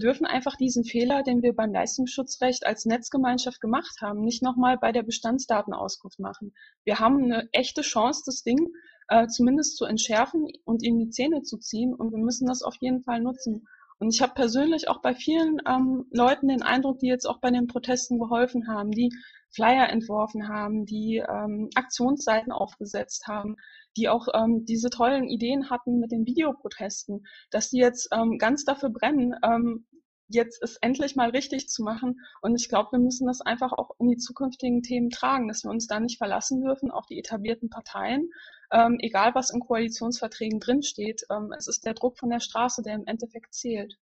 Wir dürfen einfach diesen Fehler, den wir beim Leistungsschutzrecht als Netzgemeinschaft gemacht haben, nicht nochmal bei der Bestandsdatenauskunft machen. Wir haben eine echte Chance, das Ding äh, zumindest zu entschärfen und in die Zähne zu ziehen und wir müssen das auf jeden Fall nutzen. Und ich habe persönlich auch bei vielen ähm, Leuten den Eindruck, die jetzt auch bei den Protesten geholfen haben, die Flyer entworfen haben, die ähm, Aktionsseiten aufgesetzt haben, die auch ähm, diese tollen Ideen hatten mit den Videoprotesten, dass die jetzt ähm, ganz dafür brennen, ähm, jetzt es endlich mal richtig zu machen. Und ich glaube, wir müssen das einfach auch in die zukünftigen Themen tragen, dass wir uns da nicht verlassen dürfen auf die etablierten Parteien, ähm, egal was in Koalitionsverträgen drinsteht. Ähm, es ist der Druck von der Straße, der im Endeffekt zählt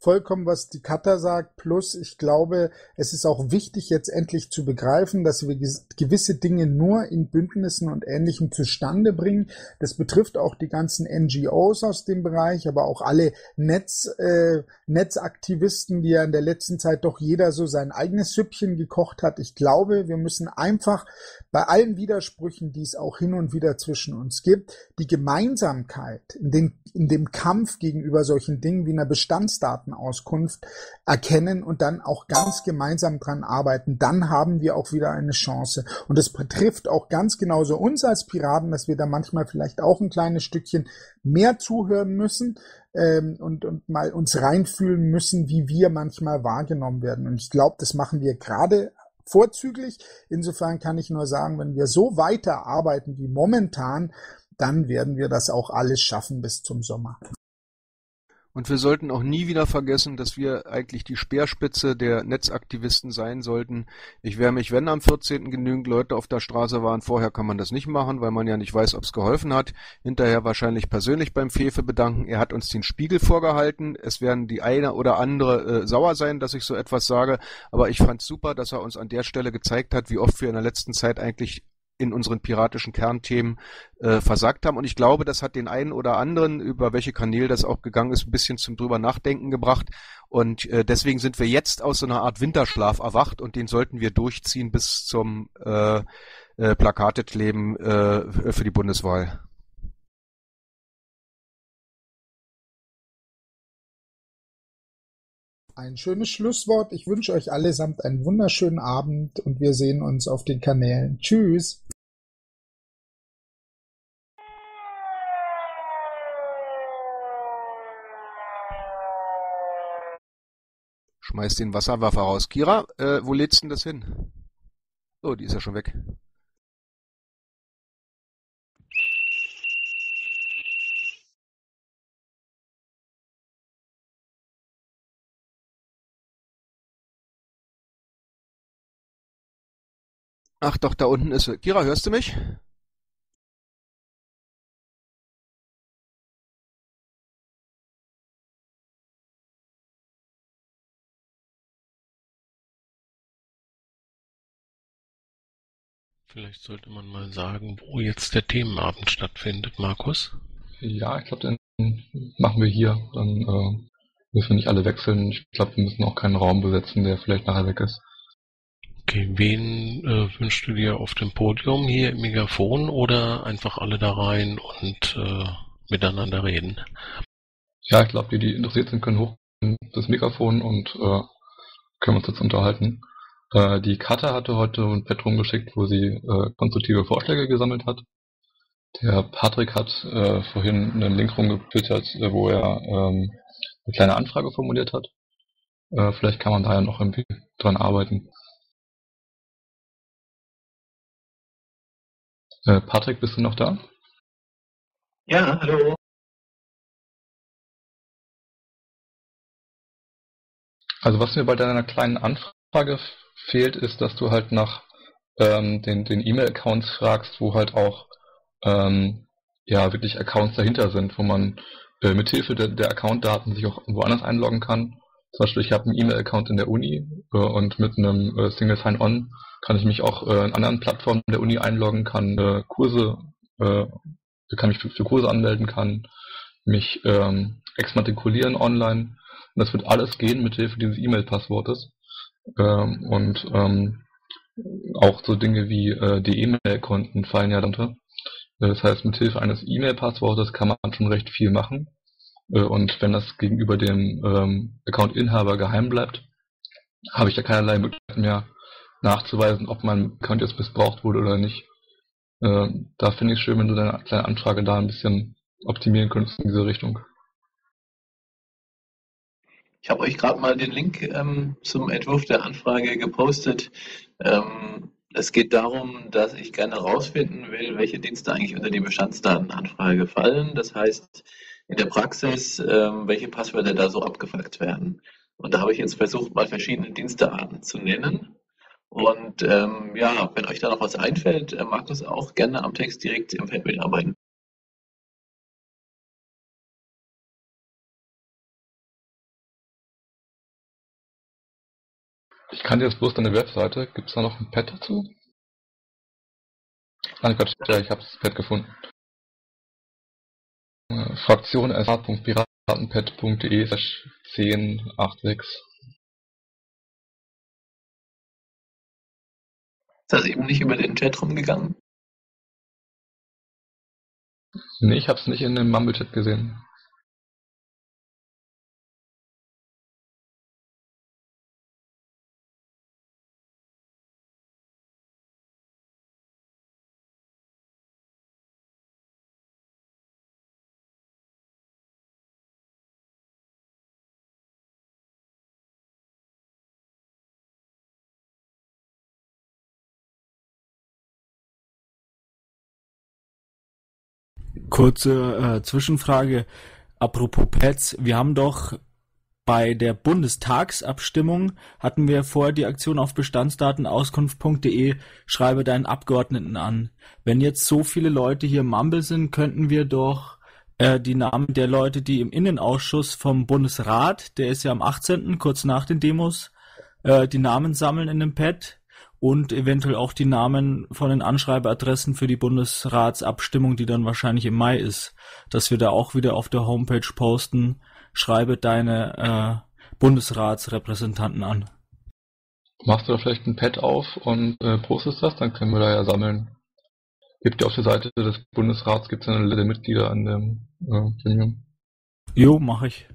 vollkommen, was die Kata sagt. Plus, ich glaube, es ist auch wichtig, jetzt endlich zu begreifen, dass wir gewisse Dinge nur in Bündnissen und Ähnlichem zustande bringen. Das betrifft auch die ganzen NGOs aus dem Bereich, aber auch alle Netz, äh, Netzaktivisten, die ja in der letzten Zeit doch jeder so sein eigenes Süppchen gekocht hat. Ich glaube, wir müssen einfach bei allen Widersprüchen, die es auch hin und wieder zwischen uns gibt, die Gemeinsamkeit in, den, in dem Kampf gegenüber solchen Dingen wie einer Bestandsdatenauskunft erkennen und dann auch ganz gemeinsam dran arbeiten. Dann haben wir auch wieder eine Chance. Und es betrifft auch ganz genauso uns als Piraten, dass wir da manchmal vielleicht auch ein kleines Stückchen mehr zuhören müssen ähm, und, und mal uns reinfühlen müssen, wie wir manchmal wahrgenommen werden. Und ich glaube, das machen wir gerade vorzüglich. Insofern kann ich nur sagen, wenn wir so weiter arbeiten wie momentan, dann werden wir das auch alles schaffen bis zum Sommer. Und wir sollten auch nie wieder vergessen, dass wir eigentlich die Speerspitze der Netzaktivisten sein sollten. Ich wehre mich, wenn am 14. genügend Leute auf der Straße waren. Vorher kann man das nicht machen, weil man ja nicht weiß, ob es geholfen hat. Hinterher wahrscheinlich persönlich beim Fefe bedanken. Er hat uns den Spiegel vorgehalten. Es werden die eine oder andere äh, sauer sein, dass ich so etwas sage. Aber ich fand super, dass er uns an der Stelle gezeigt hat, wie oft wir in der letzten Zeit eigentlich in unseren piratischen Kernthemen äh, versagt haben. Und ich glaube, das hat den einen oder anderen, über welche Kanäle das auch gegangen ist, ein bisschen zum drüber nachdenken gebracht. Und äh, deswegen sind wir jetzt aus so einer Art Winterschlaf erwacht und den sollten wir durchziehen bis zum äh, äh, Plakatekleben äh, für die Bundeswahl. Ein schönes Schlusswort. Ich wünsche euch allesamt einen wunderschönen Abend und wir sehen uns auf den Kanälen. Tschüss. Schmeiß den Wasserwerfer raus. Kira, äh, wo lädst denn das hin? Oh, die ist ja schon weg. Ach doch, da unten ist sie. Kira, hörst du mich? Vielleicht sollte man mal sagen, wo jetzt der Themenabend stattfindet, Markus. Ja, ich glaube, den machen wir hier. Dann äh, müssen wir nicht alle wechseln. Ich glaube, wir müssen auch keinen Raum besetzen, der vielleicht nachher weg ist. Okay, wen äh, wünschst du dir auf dem Podium hier im Megafon oder einfach alle da rein und äh, miteinander reden? Ja, ich glaube, die, die interessiert sind, können hoch das Megafon und äh, können uns jetzt unterhalten. Äh, die Kata hatte heute ein Pad rumgeschickt, wo sie äh, konstruktive Vorschläge gesammelt hat. Der Patrick hat äh, vorhin einen Link rumgetwittert, äh, wo er ähm, eine kleine Anfrage formuliert hat. Äh, vielleicht kann man da ja noch irgendwie dran arbeiten. Äh, Patrick, bist du noch da? Ja, hallo. Also was mir bei deiner kleinen Anfrage fehlt, ist, dass du halt nach ähm, den, den E-Mail-Accounts fragst, wo halt auch ähm, ja wirklich Accounts dahinter sind, wo man äh, mithilfe der, der Account-Daten sich auch woanders einloggen kann. Zum Beispiel, ich habe einen E-Mail-Account in der Uni äh, und mit einem äh, Single Sign-On kann ich mich auch äh, in anderen Plattformen der Uni einloggen, kann äh, Kurse, äh, kann mich für, für Kurse anmelden, kann mich ähm, exmatrikulieren online. Und das wird alles gehen mit Hilfe dieses E-Mail-Passwortes. Ähm, und ähm, auch so Dinge wie äh, die E-Mail-Konten fallen ja darunter. Das heißt, mit Hilfe eines E-Mail-Passwortes kann man schon recht viel machen. Äh, und wenn das gegenüber dem ähm, Account-Inhaber geheim bleibt, habe ich da keinerlei Möglichkeit mehr nachzuweisen, ob mein Account jetzt missbraucht wurde oder nicht. Äh, da finde ich es schön, wenn du deine kleine Anfrage da ein bisschen optimieren könntest in diese Richtung. Ich habe euch gerade mal den Link ähm, zum Entwurf der Anfrage gepostet. Ähm, es geht darum, dass ich gerne herausfinden will, welche Dienste eigentlich unter die Bestandsdatenanfrage fallen. Das heißt, in der Praxis, ähm, welche Passwörter da so abgefragt werden. Und da habe ich jetzt versucht, mal verschiedene Dienstearten zu nennen. Und ähm, ja, wenn euch da noch was einfällt, äh, Markus auch gerne am Text direkt im Feld mitarbeiten. Ich kann dir jetzt bloß deine Webseite. Gibt es da noch ein Pad dazu? Nein, Quatsch, ja, ich habe das Pad gefunden. Äh, Fraktion sa.piratenpad.de 1086. Ist das eben nicht über den Chat rumgegangen? Nee, ich habe es nicht in dem Mumble-Chat gesehen. Kurze äh, Zwischenfrage. Apropos Pets, wir haben doch bei der Bundestagsabstimmung hatten wir vorher die Aktion auf bestandsdatenauskunft.de, schreibe deinen Abgeordneten an. Wenn jetzt so viele Leute hier im Mumble sind, könnten wir doch äh, die Namen der Leute, die im Innenausschuss vom Bundesrat, der ist ja am 18., kurz nach den Demos, äh, die Namen sammeln in dem Pad und eventuell auch die Namen von den Anschreibeadressen für die Bundesratsabstimmung, die dann wahrscheinlich im Mai ist, dass wir da auch wieder auf der Homepage posten, schreibe deine äh, Bundesratsrepräsentanten an. Machst du da vielleicht ein Pad auf und äh, postest das, dann können wir da ja sammeln. Gibt ja auf der Seite des Bundesrats gibt's eine Liste der Mitglieder an dem äh, Gremium. Jo, mach ich.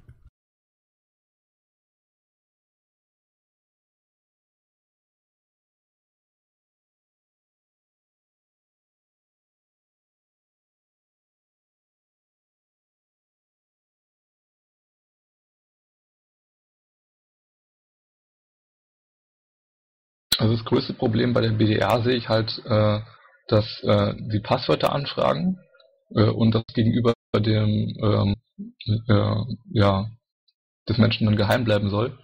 Also das größte Problem bei der BDR sehe ich halt, äh, dass äh, die Passwörter anfragen äh, und das gegenüber dem ähm, äh, ja, des Menschen dann geheim bleiben soll.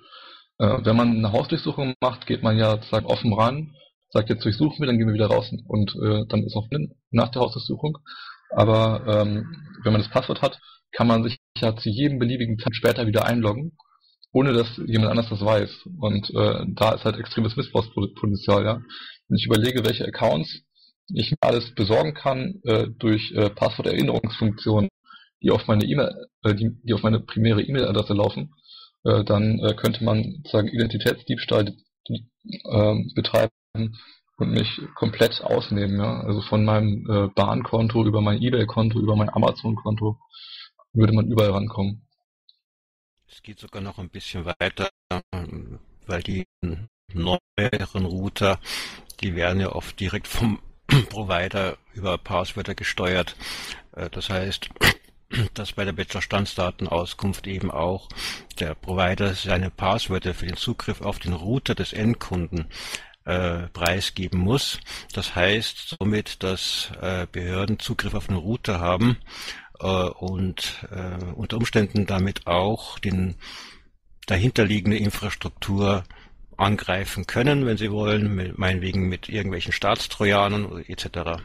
Äh, wenn man eine Hausdurchsuchung macht, geht man ja sozusagen offen rein, sagt jetzt durchsuchen wir, dann gehen wir wieder raus und äh, dann ist auch nach der Hausdurchsuchung. Aber ähm, wenn man das Passwort hat, kann man sich ja zu jedem beliebigen Zeit später wieder einloggen ohne dass jemand anders das weiß. Und äh, da ist halt extremes Missbrauchspotenzial, ja. Wenn ich überlege, welche Accounts ich mir alles besorgen kann äh, durch äh, Passworterinnerungsfunktionen, die auf meine E-Mail, äh, die, die auf meine primäre E-Mail-Adresse laufen, äh, dann äh, könnte man sozusagen Identitätsdiebstahl äh, betreiben und mich komplett ausnehmen, ja. Also von meinem äh, Bahnkonto über mein eBay-Konto, über mein Amazon-Konto würde man überall rankommen. Es geht sogar noch ein bisschen weiter, weil die neueren Router, die werden ja oft direkt vom Provider über Passwörter gesteuert. Äh, das heißt, dass bei der Bestandsdatenauskunft eben auch der Provider seine Passwörter für den Zugriff auf den Router des Endkunden äh, preisgeben muss. Das heißt somit, dass äh, Behörden Zugriff auf den Router haben äh, und äh, unter Umständen damit auch den dahinterliegende Infrastruktur angreifen können, wenn sie wollen, mit, meinetwegen mit irgendwelchen Staatstrojanern etc.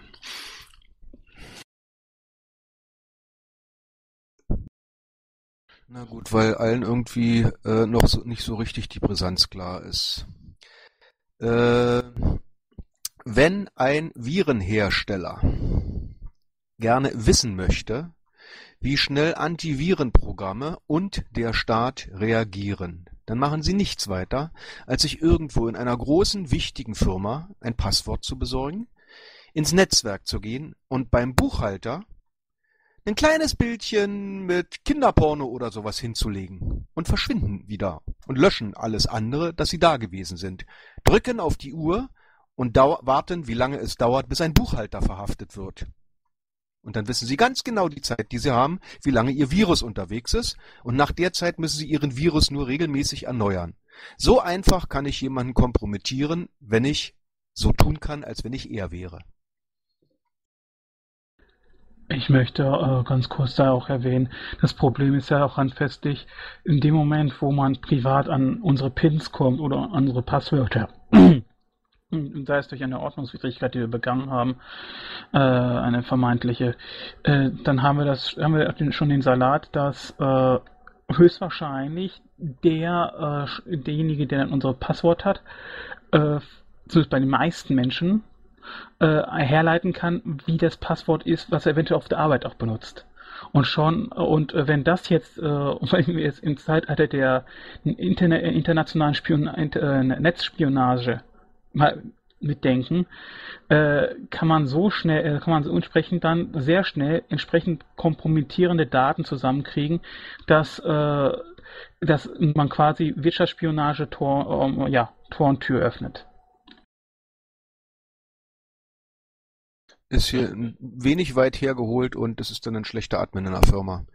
Na gut, weil allen irgendwie äh, noch so, nicht so richtig die Brisanz klar ist. Äh, wenn ein Virenhersteller gerne wissen möchte, wie schnell Antivirenprogramme und der Staat reagieren. Dann machen sie nichts weiter, als sich irgendwo in einer großen, wichtigen Firma ein Passwort zu besorgen, ins Netzwerk zu gehen und beim Buchhalter ein kleines Bildchen mit Kinderporno oder sowas hinzulegen und verschwinden wieder und löschen alles andere, dass sie da gewesen sind, drücken auf die Uhr und warten, wie lange es dauert, bis ein Buchhalter verhaftet wird. Und dann wissen Sie ganz genau die Zeit, die Sie haben, wie lange Ihr Virus unterwegs ist, und nach der Zeit müssen Sie Ihren Virus nur regelmäßig erneuern. So einfach kann ich jemanden kompromittieren, wenn ich so tun kann, als wenn ich er wäre. Ich möchte äh, ganz kurz da auch erwähnen, das Problem ist ja auch handfestig, in dem Moment, wo man privat an unsere Pins kommt oder an unsere Passwörter, sei es durch eine Ordnungswidrigkeit, die wir begangen haben, äh, eine vermeintliche, äh, dann haben wir das, haben wir schon den Salat, dass äh, höchstwahrscheinlich der, äh, derjenige, der dann unser Passwort hat, äh, zumindest bei den meisten Menschen, äh, herleiten kann, wie das Passwort ist, was er eventuell auf der Arbeit auch benutzt. Und schon, und wenn das jetzt, äh, wenn wir jetzt im Zeitalter der Internet, internationalen Spion äh, Netzspionage mal mitdenken, äh, kann man so schnell, äh, kann man so entsprechend dann sehr schnell entsprechend kompromittierende Daten zusammenkriegen, dass, äh, dass man quasi Wirtschaftsspionage Tor, ähm, ja, Tor und Tür öffnet. ist hier wenig weit hergeholt und es ist dann ein schlechter Admin in der Firma.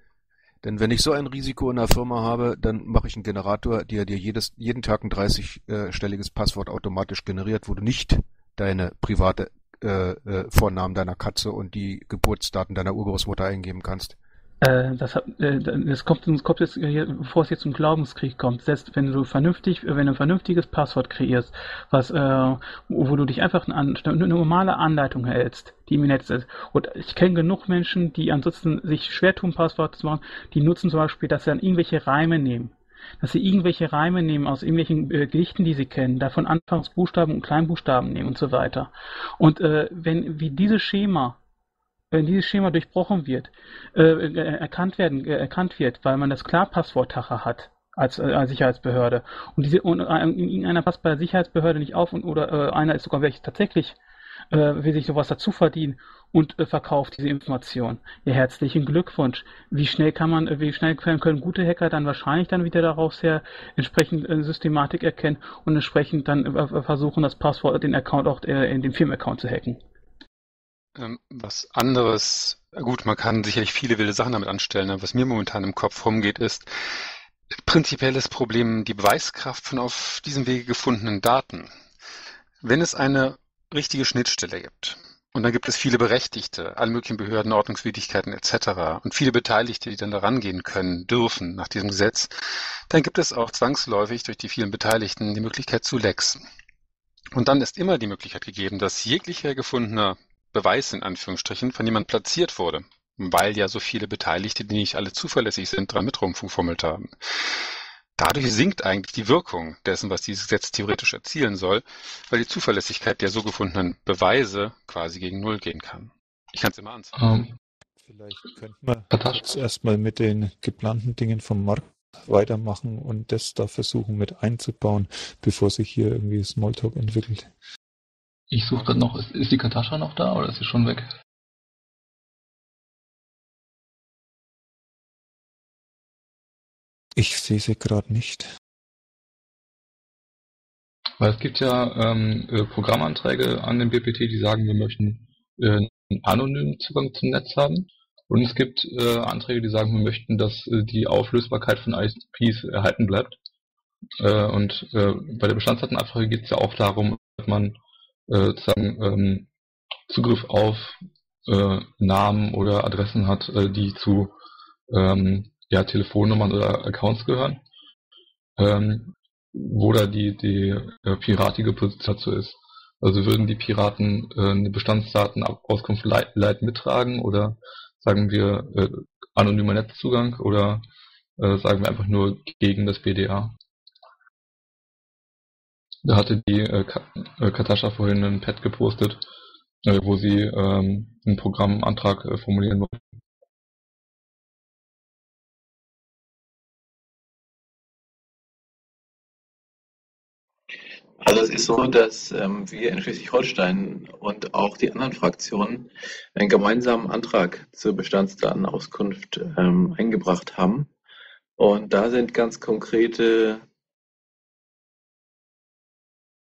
Denn wenn ich so ein Risiko in der Firma habe, dann mache ich einen Generator, der dir jedes, jeden Tag ein 30-stelliges Passwort automatisch generiert, wo du nicht deine private äh, äh, Vornamen deiner Katze und die Geburtsdaten deiner Urgroßmutter eingeben kannst. Äh, das, äh, das kommt, das kommt jetzt, bevor es jetzt zum Glaubenskrieg kommt, selbst wenn du vernünftig, wenn du ein vernünftiges Passwort kreierst, was, äh, wo du dich einfach an eine normale Anleitung hältst, die im Netz ist. Und ich kenne genug Menschen, die ansonsten sich schwer tun, Passwort zu machen, die nutzen zum Beispiel, dass sie dann irgendwelche Reime nehmen. Dass sie irgendwelche Reime nehmen aus irgendwelchen äh, Gedichten, die sie kennen, davon Anfangsbuchstaben und Kleinbuchstaben nehmen und so weiter. Und äh, wenn, wie dieses Schema wenn dieses Schema durchbrochen wird, äh, äh, erkannt werden, äh, erkannt wird, weil man das Klarpassworttacher hat als, äh, als Sicherheitsbehörde und diese und äh, irgendeiner passt bei der Sicherheitsbehörde nicht auf und oder äh, einer ist sogar welches tatsächlich will sich sowas dazu verdienen und verkauft diese Information. Ja, herzlichen Glückwunsch. Wie schnell kann man, wie schnell können gute Hacker dann wahrscheinlich dann wieder daraus her entsprechend Systematik erkennen und entsprechend dann versuchen, das Passwort, den Account auch in den Firmenaccount zu hacken? Ähm, was anderes, gut, man kann sicherlich viele wilde Sachen damit anstellen, aber was mir momentan im Kopf rumgeht, ist prinzipielles Problem die Beweiskraft von auf diesem Wege gefundenen Daten. Wenn es eine richtige Schnittstelle gibt, und dann gibt es viele Berechtigte, alle möglichen Behörden, Ordnungswidrigkeiten etc. und viele Beteiligte, die dann da rangehen können, dürfen nach diesem Gesetz, dann gibt es auch zwangsläufig durch die vielen Beteiligten die Möglichkeit zu lexen. Und dann ist immer die Möglichkeit gegeben, dass jeglicher gefundener Beweis in Anführungsstrichen von jemand platziert wurde, weil ja so viele Beteiligte, die nicht alle zuverlässig sind, dran mit rumgefummelt haben. Dadurch sinkt eigentlich die Wirkung dessen, was dieses Gesetz theoretisch erzielen soll, weil die Zuverlässigkeit der so gefundenen Beweise quasi gegen Null gehen kann. Ich kann es immer anzeigen. Um, ähm, Vielleicht könnten wir jetzt erstmal mit den geplanten Dingen vom Markt weitermachen und das da versuchen mit einzubauen, bevor sich hier irgendwie Smalltalk entwickelt. Ich suche gerade noch, ist, ist die Katascha noch da oder ist sie schon weg? Ich sehe sie gerade nicht. Weil es gibt ja ähm, äh, Programmanträge an den BPT, die sagen, wir möchten äh, einen anonymen Zugang zum Netz haben. Und es gibt äh, Anträge, die sagen, wir möchten, dass äh, die Auflösbarkeit von ISPs erhalten bleibt. Äh, und äh, bei der Bestandsdatenabfrage geht es ja auch darum, dass man äh, ähm, Zugriff auf äh, Namen oder Adressen hat, äh, die zu ähm, ja, Telefonnummern oder Accounts gehören, ähm, wo da die, die äh, piratige Position dazu ist. Also würden die Piraten äh, eine Bestandsdatenauskunft leiten mittragen oder sagen wir äh, anonymer Netzzugang oder äh, sagen wir einfach nur gegen das BDA? Da hatte die äh, äh, Katascha vorhin ein Pad gepostet, äh, wo sie ähm, einen Programmantrag äh, formulieren wollte. Also es ist so, dass ähm, wir in Schleswig-Holstein und auch die anderen Fraktionen einen gemeinsamen Antrag zur Bestandsdatenauskunft ähm, eingebracht haben. Und da sind ganz konkrete